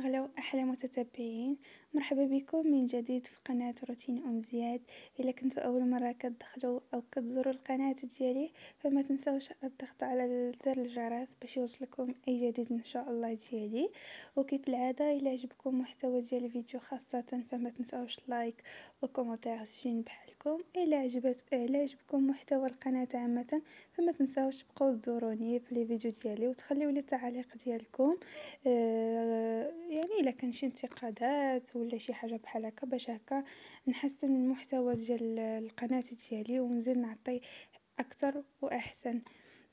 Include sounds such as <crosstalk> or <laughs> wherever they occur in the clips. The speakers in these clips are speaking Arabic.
أغلى وأحلى متتبعين. مرحبا بكم من جديد في قناة روتين أم زياد. إلا كنتوا أول مرة كتدخلوا أو كتزوروا القناة ديالي فما تنسوش الضغط على زر الجرس باش يوصلكم أي جديد إن شاء الله ديالي. وكيف العادة إلا عجبكم محتوى ديال الفيديو خاصة فما تنسوش like و commentaire زين بحالكم. إلا عجبت إلا عجبكم محتوى القناة عامة فما تنسوش تبقاو تزوروني في les vidéos ديالي وتخليو لي التعاليق ديالكم. آه، يعني إلا كان شي انتقادات ولا شي حاجة بحال هكا باش هكا نحسن المحتوى ديال القناة ديالي ونزيد نعطي أكثر وأحسن.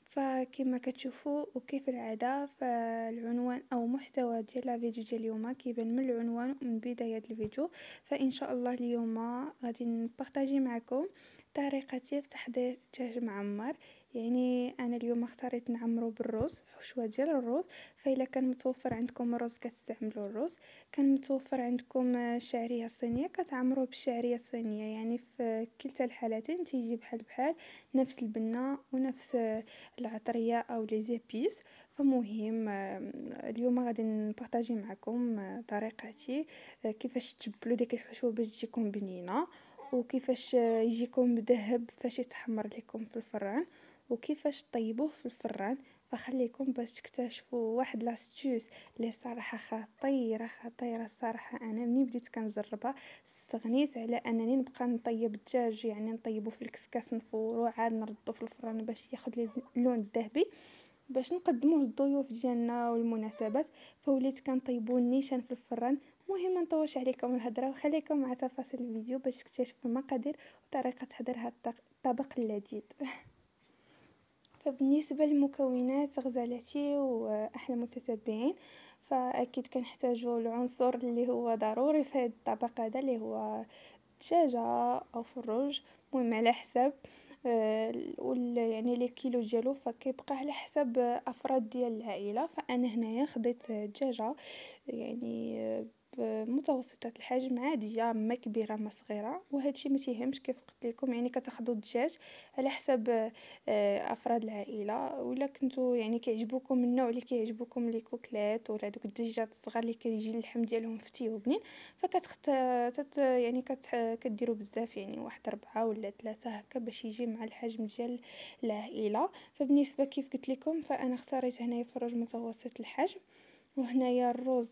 فكما كتشوفوا وكيف العادة فالعنوان أو محتوى ديال لا فيديو ديال اليوم كيبان من العنوان ومن بداية الفيديو. فإن شاء الله اليوم غادي نبارطاجي معكم طريقتي في تحضير دجاج معمر. يعني أنا اليوم اختاريت نعمرو بالرز حشوة ديال الرز. فإلا كان متوفر عندكم الرز كتستعملوا الرز. كان متوفر عندكم الشعريه الصينيه كتعمروه بالشعريه الصينيه يعني في كلتا الحالتين تيجي بحال بحال. نفس البنة ونفس العطرية أو لي زيبيس. فمهم اليوم غادي نبارطاجي معكم طريقتي كيفاش تجبلوا ديك الحشوة باش تجيكم بنينه وكيفاش يجيكم مذهب فاش يتحمر لكم في الفران وكيفاش طيبوه في الفران. فخليكم باش تكتشفوا واحد l'astuce اللي صراحة خطيرة خطيرة الصراحه أنا ملي بديت كنجربها؟ استغنيت على أنني نبقى نطيب الدجاج يعني نطيبو في الكسكاس نفورو عاد نردو في الفران باش ياخذ لي اللون الذهبي. باش نقدموه للضيوف ديالنا والمناسبات. فوليت كنطيبو نيشان في الفران. مهم ما نطولش عليكم الهضره وخليكم مع تفاصيل الفيديو باش تكتشفوا المقادير وطريقة تحضير هذا الطبق اللذيذ. <laughs> فبالنسبة للمكونات غزالتي وأحلى متتبعين فأكيد كنحتاجو العنصر اللي هو ضروري في هذا الطبق هذا اللي هو دجاجة أو فروج. المهم على حساب آه يعني لي كيلو ديالو فكيبقى على حسب أفراد ديال العائلة. فأنا هنايا خديت دجاجة يعني متوسطة الحجم عادية ما كبيرة ما صغيرة. وهادشي ما تيهمش كيف قلت لكم يعني كتاخذوا الدجاج على حسب آه، أفراد العائلة. ولا كنتو يعني كيعجبوكم النوع اللي كيعجبوكم les coquelets ولا دوك الدجاجات الصغار اللي كيجي اللحم ديالهم فتي وبنين فكتخت تت يعني كت كديروا بزاف يعني واحد أربعة ولا ثلاثة هكا باش يجي مع الحجم ديال العائلة. فبالنسبة كيف قلت لكم فأنا اختاريت هنايا فروج متوسط الحجم وهنايا الرز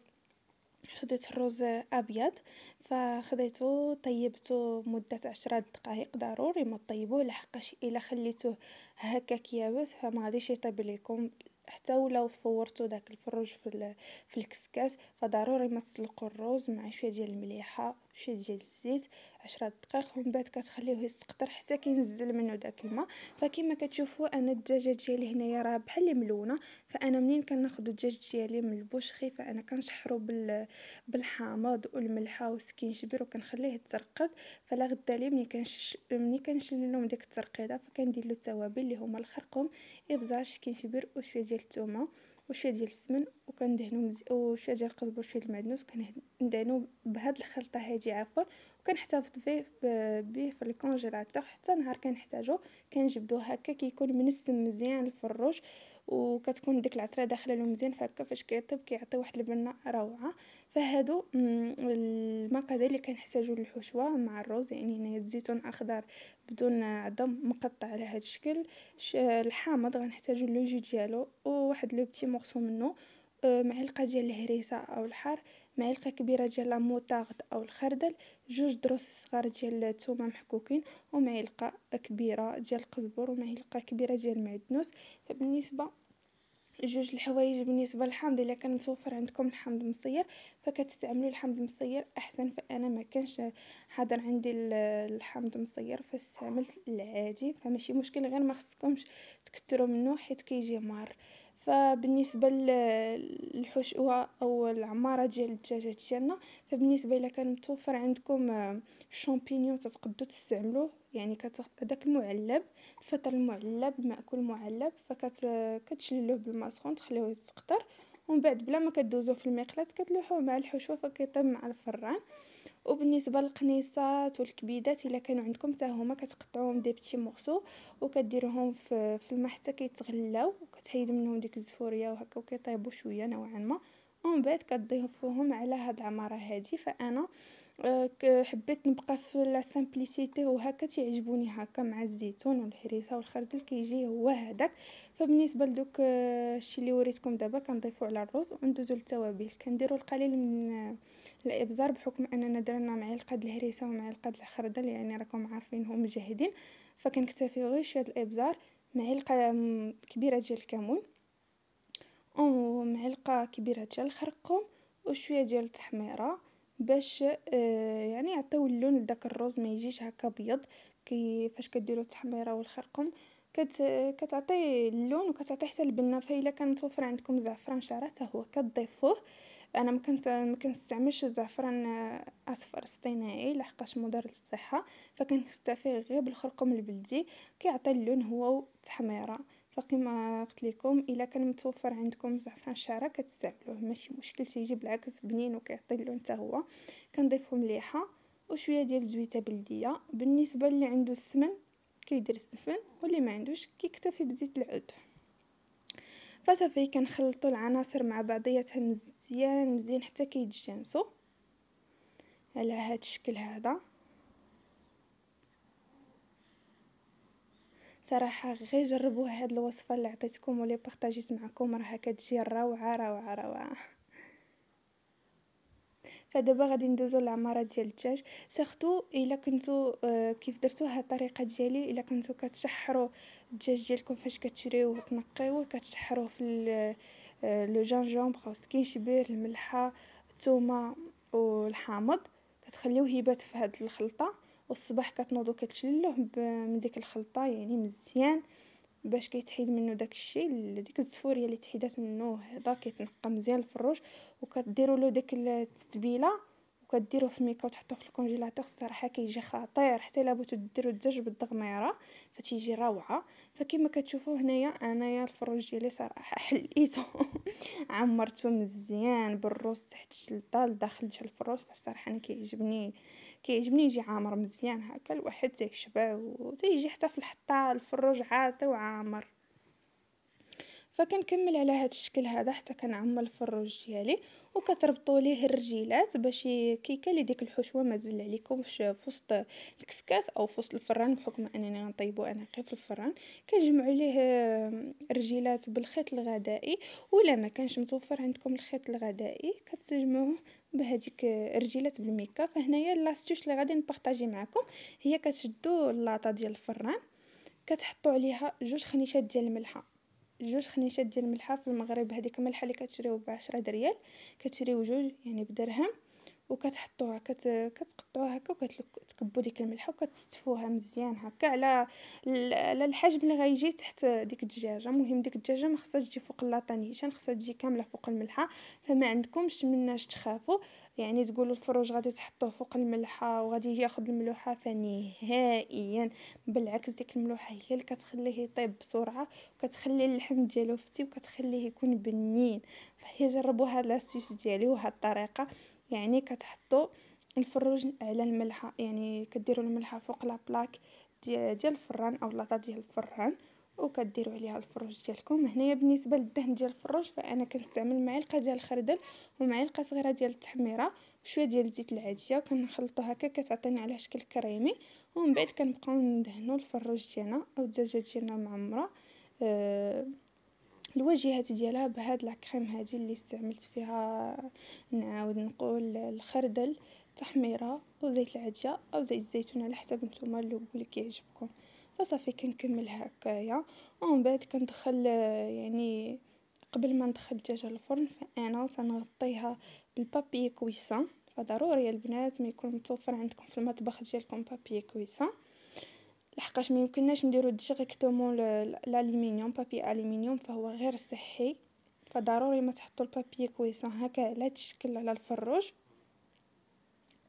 خديت الرز أبيض فخديته طيبته مدة عشرة دقائق ضروري ما تطيبوه لحقاش إلا خليتوه هكاك يابس فما غاديش يطيب لكم حتى ولو فورتو داك الفروج في, في الكسكاس فضروري ما تسلقوا الروز مع شوية ديال المليحة شوية ديال الزيت عشرة دقائق ومن بعد كتخليوه يسقطر حتى كينزل منه داك الماء. فكما كتشوفوا أنا الدجاجة ديالي هنايا راه بحال اللي ملونة فأنا منين كناخذ الدجاج ديالي من ال boucherie فأنا كنشحرو بال بالحامض والملحة والسكينجبير وكنخليه يترقد فلا غدا لي ملي كنش ملي كنشيل لهم ديك الترقيدة فكندير له التوابل اللي هما الخرقوم. ابزار سكينجبير وشويه ديال الثومه وشويه ديال السمن وكندهنو مز... وشويه ديال القزبر وشويه المعدنوس كندهنو بهاد الخلطة هادي عفوا وكنحتفظ فيه بيه في ال congélateur حتى نهار كنحتاجو كنجبدوه هكا كيكون منسم مزيان الفروج وكتكون ديك العطرة داخلة له مزيان فهكا فاش كيطيب كيعطي واحد البنة روعة. فهادو المقادير اللي كنحتاجو للحشوة مع الرز يعني هنايا الزيتون أخضر بدون عظم مقطع على هذا الشكل. الحامض غنحتاجو لو ديالو وواحد لو بتي مورسو منه آه، معلقه ديال الهريسة أو الحار. معلقه كبيرة ديال لاموطارد أو الخردل جوج دروس صغار ديال الثومه محكوكين ومعلقه كبيرة ديال القزبر ومعلقه كبيرة ديال المعدنوس فبالنسبه جوج الحوايج بالنسبة للحامض إلا كان متوفر عندكم الحامض مصير فكتستعملوا الحامض مصير أحسن فأنا ما كانش حاضر عندي الحامض مصير فاستعملت العادي فماشي مشكل غير ما خصكمش تكثروا منه حيت كيجي مار فبالنسبة للحشوة أو العمارة ديال الدجاجة ديالنا فبالنسبة إلا كان متوفر عندكم الشامبينيون تقدروا تستعملوه يعني هذاك المعلب الفطر المعلب الماكول المعلب فكتشللوه بالماء سخون تخليوه يسقطر ومن بعد بلا ما كدوزوه في المقلاة كتلوحوه مع الحشوة فكيطيب مع الفران. وبالنسبة للقنيصات والكبيدات إلا كانوا عندكم حتى هما كتقطعوهم des petits morceaux وكديروهم في, في الماء حتى كيتغلاو وكتحيد منهم ديك الزفورية وهكا وكيطيبوا شوية نوعا ما. ومن بعد كتضيفوهم على هاد العمارة هادي. فأنا حبيت نبقى في la simplicité وهكا تيعجبوني هكا مع الزيتون والهريسه والخردل كيجي هو هذاك فبالنسبة لدوك آه، الشيء اللي وريتكم دابا كنضيفو على الرز وندوزو للتوابل. كنديرو القليل من آه، الإبزار بحكم أننا درنا معلقه د الهريسه ومعلقه د الخردل يعني راكم عارفينهم مجهدين. فكنكتفي غير شوية الابزار معلقه كبيرة ديال الكمون ومعلقه كبيرة ديال الخرقوم وشوية ديال التحميرة. باش آه، يعني يعطيو اللون لداك الروز ما يجيش هكا أبيض كي فاش كديروا التحميرة والخرقوم. كت كتعطي اللون وكتعطي حتى البنة. فإلا كان متوفر عندكم زعفران شعره حتى هو كتضيفوه. أنا ما كنت ما كنستعملش الزعفران آه، أصفر اصطناعي لحقاش مضر للصحة. فكنكتفي غير بالخرقوم البلدي. كيعطي اللون هو التحميره فكما قلت لكم إلا كان متوفر عندكم زعفران الشعره كتستعملوه. ماشي مشكل تيجي بالعكس بنين وكيعطي اللون حتى هو. كنضيفو مليحه وشوية ديال الزويته بلدية. بالنسبة اللي عنده السمن كيدير السفن واللي ما عندوش كيكتفي بزيت العود. فصافي كنخلطوا العناصر مع بعضياتها مزيان مزيان حتى كيتجانسوا على هذا الشكل هذا. صراحة غير جربوا هاد الوصفة اللي عطيتكم ولي بارطاجيت معكم راها كتجي روعة روعة روعة. فدابا غادي ندوزو للعماره ديال الدجاج. surtout إلا كنتو آه كيف درتو هاد الطريقة ديالي إلا كنتو كتشحروا الدجاج ديالكم فاش كتشريوه وتنقيوه كتشحروه في آه le gingembre أو سكينجبير الملحة الثومه والحامض. كتخليوه يبات في هاد الخلطة. والصباح كتنوضو كتشلوه من ديك الخلطة يعني مزيان باش كيتحيد منه داك الشيء ديك الزفورية اللي تحيدات منه هذا كيتنقى مزيان الفروج وكديروا له ديك التتبيلة وكديروه في الميكا وتحطوه في الكونجيلاتور الصراحة كيجي خطير حتى إلا بغيتو ديروا الدجاج بالضغميره فتيجي روعة. فكما كتشوفوا هنايا أنايا الفروج ديالي صراحة <laughs> حليته عمرته مزيان بالروز تحت الشلطه لداخل ديال الفروج فالصراحه أنا كيعجبني كيعجبني يجي عامر مزيان هكا الواحد تيشبع وتيجي حتى في الحطة الفروج عاطي وعامر. فكنكمل على هذا الشكل هذا حتى كنعمر الفروج ديالي وكتربطوا ليه الرجيلات باش كيكالي ديك الحشوة ما تزل عليكمش في وسط الكسكاس أو في وسط الفران بحكم انني غنطيبو أنا غير في الفران. كنجمعوا ليه الرجيلات بالخيط الغذائي ولا ما كانش متوفر عندكم الخيط الغذائي كتجمعوه بهذيك الرجيلات بالميكا. فهنايا l'astuce اللي غادي نبارطاجي معكم هي كتشدوا اللاطه ديال الفران كتحطوا عليها جوج خنيشات ديال الملحة. جوج خنيشات ديال الملحه في المغرب هذيك الملحه اللي كتشريو بعشرة دريال كتشريو جوج يعني بدرهم. وكتحطوها كت... كتقطعوها هكا وكتكبوا ديك الملحة وكتستفوها مزيان هكا على على الحجم اللي غيجي تحت ديك الدجاجة. المهم ديك الدجاجة ما خصهاش تجي فوق اللاطا نيشان خصها تجي كاملة فوق الملحة. فما عندكمش مناش تخافوا يعني تقولوا الفروج غادي تحطوه فوق الملحة وغادي ياخذ الملوحة فنهائيا. بالعكس ديك الملوحة هي اللي كتخليه يطيب بسرعة وكتخلي اللحم ديالو فتي وكتخليه يكون بنين. فهي جربوا هاد l'astuce ديالي وهاد الطريقة. يعني كتحطوا الفروج على الملحة يعني كديروا الملحة فوق la plaque ديال الفران أو لاطا ديال الفران وكديروا عليها الفروج ديالكم. هنايا بالنسبة للدهن ديال الفروج فأنا كنستعمل معلقة ديال الخردل ومعلقة صغيرة ديال التحميرة وشويه ديال الزيت العادية وكنخلطو هكا كتعطيني على شكل كريمي. ومن بعد كنبقاو ندهنوا الفروج ديالنا أو الدجاجة ديالنا المعمرة أه الواجهات ديالها بهاد لاكريم هادي اللي استعملت فيها نعاود نقول الخردل تحميرة وزيت العادية أو زيت الزيتون على حسب نتوما اللي كيعجبكم. فصافي كنكمل هكايا. ومن بعد كندخل يعني قبل ما ندخل الدجاجه للفرن فأنا تنغطيها بالبابي كويسان فضروري البنات ما يكون متوفر عندكم في المطبخ ديالكم بابي كويسان لحقاش ما يمكنناش نديرو ديريكتومون الالومنيوم بابي الومنيوم فهو غير صحي. فضروري ما تحطوا البابي كويسان هكا على الشكل على الفروج.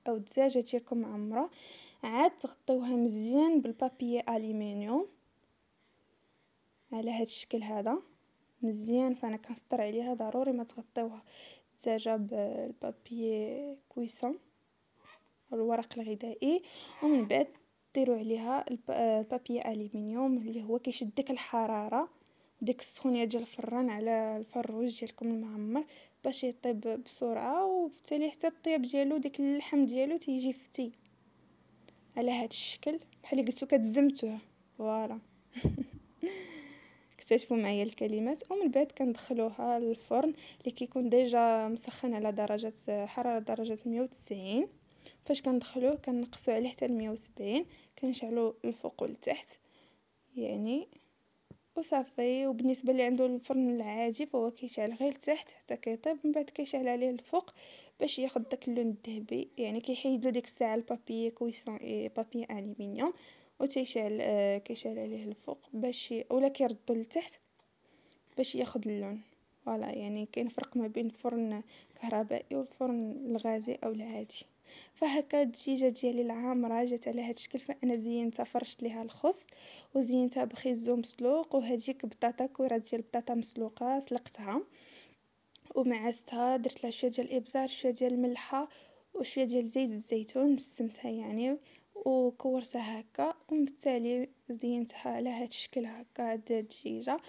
أو الدجاجه ديالكم معمره عاد تغطيوها مزيان بالبابي الومنيوم على هاد الشكل هذا. مزيان فأنا كنسطر عليها. ضروري ما تغطيوها. الدجاجه بالبابي كويسون الورق الغذائي. ومن بعد ديروا عليها البابي ألومنيوم اللي هو كيشد ديك الحرارة ديك السخونية ديال الفران على الفروج ديالكم المعمر باش يطيب بسرعة وبالتالي حتى الطياب ديالو ديك اللحم ديالو تيجي فتي على هاد الشكل بحال قلتو كتزمتوه. ف voilà. <laughs> اكتشفوا معايا الكلمات. ومن بعد كندخلوها للفرن اللي كيكون déjà مسخن على درجة حرارة درجة 190 فاش كندخلوه كنقصوا عليه حتى 170 كنشعلو الفوق والتحت يعني وصافي. وبالنسبة اللي عنده الفرن العادي فهو كيشعل غير التحت حتى كيطيب من بعد كيشعل عليه الفوق باش ياخد داك اللون الذهبي. يعني كيحيد له ديك الساعة ال papier cuisson et papier aluminium وتيشعل آه كيشعل عليه الفوق باش اولا كيردو لتحت باش ياخد اللون. ف voilà يعني كاين فرق ما بين الفرن الكهربائي والفرن الغازي أو العادي. فهكا الدجيجه ديالي العامره جات على هاد الشكل فأنا زينتها فرشت ليها الخس وزينتها بخيزو مسلوق وهاديك بطاطا كره ديال البطاطا مسلوقة سلقتها. ومعزتها درت لها شوية ديال الابزار شوية ديال الملحه وشوية ديال زيت الزيتون نسمتها يعني وكورتها هكا. وبالتالي زينتها على هاد الشكل هكا هاد الدجيجة.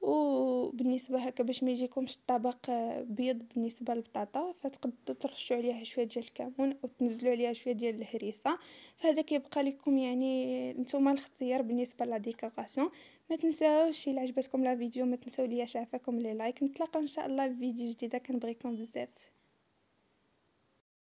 وبالنسبه هكا باش ما يجيكمش الطبق بيض بالنسبة للبطاطا فتقدروا ترشوا عليها شوية ديال الكمون وتنزلوا عليها شوية ديال الهريسة. فهذا كيبقى لكم يعني نتوما الاختيار بالنسبة la décoration ما تنساوش إلا عجبتكم la vidéo ما تنساو ليا شي عفكم les likes. نتلاقاو إن شاء الله في فيديو جديدة كنبغيكم بزاف.